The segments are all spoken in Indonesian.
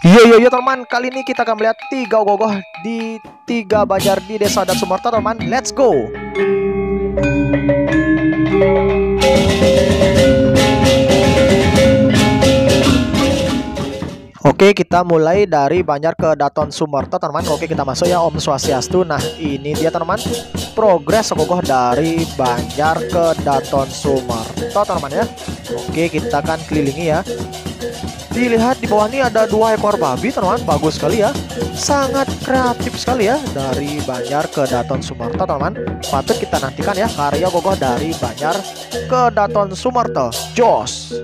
Iya iya iya teman, kali ini kita akan melihat tiga ogoh di tiga banjar di desa dan Sumerta teman. Let's go. Oke kita mulai dari Banjar ke Daton Sumerta teman Oke kita masuk ya Om Swastiastu. Nah ini dia teman Progres ogoh dari Banjar ke Daton Sumerta teman ya. Oke kita akan kelilingi ya Dilihat di bawah ini ada dua ekor babi teman-teman. Bagus sekali ya. Sangat kreatif sekali ya. Dari Banjar ke Daton Sumarto teman-teman. Patut kita nantikan ya Karya gogoh dari Banjar ke Daton Sumarto. Jos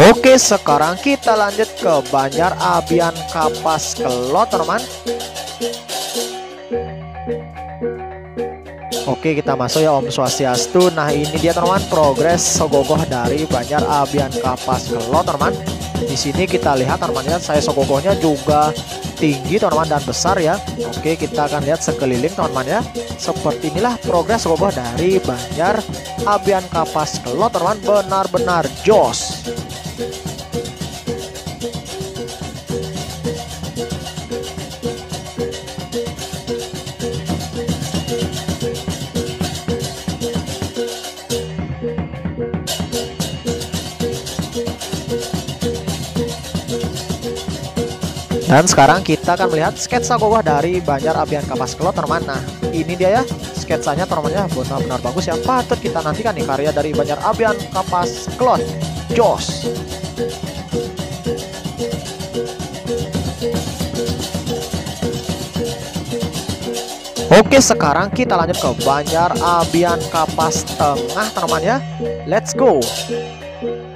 Oke sekarang kita lanjut ke Banjar Abian Kapas Kelot teman Oke kita masuk ya Om Swastiastu. Nah ini dia teman progres sogogoh dari Banjar Abian Kapas Kelot teman di sini kita lihat teman ya saya sogogohnya juga tinggi teman-teman dan besar ya. Oke kita akan lihat sekeliling teman-teman ya. Seperti inilah progres sogogoh dari Banjar Abian Kapas Kelot teman benar-benar jos Dan sekarang kita akan melihat sketsa gogoh dari Banjar Abian Kapas Kelot teman Nah ini dia ya sketsanya teman-teman ya benar-benar bagus ya Patut kita nantikan nih karya dari Banjar Abian Kapas Kelot Jos. Oke sekarang kita lanjut ke Banjar Abian Kapas Tengah teman-teman ya. Let's go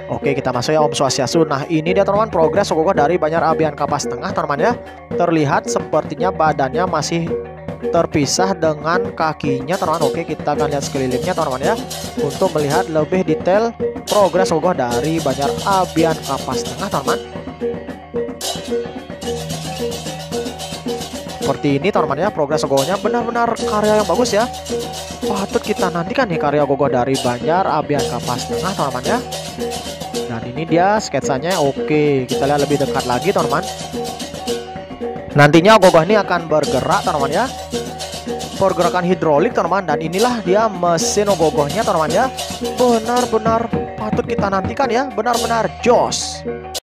Oke kita masuk ya Om Swastiastu. Nah ini dia teman-teman progres sogogoh dari Banjar Abian Kapas Tengah teman-teman ya. Terlihat sepertinya badannya masih terpisah dengan kakinya teman-teman. Oke kita akan lihat sekelilingnya teman-teman ya. Untuk melihat lebih detail progres sogogoh dari Banjar Abian Kapas Tengah teman-teman seperti ini teman-teman ya progres sogohnya benar-benar karya yang bagus ya. Patut kita nantikan nih karya gogoh dari Banjar Abian Kapas Tengah teman-teman ya dan ini dia sketsanya oke kita lihat lebih dekat lagi teman-teman nantinya gogoh ini akan bergerak teman-teman ya. Pergerakan hidrolik teman-teman dan inilah dia mesin gogohnya teman-teman ya. Benar-benar patut kita nantikan ya benar-benar jos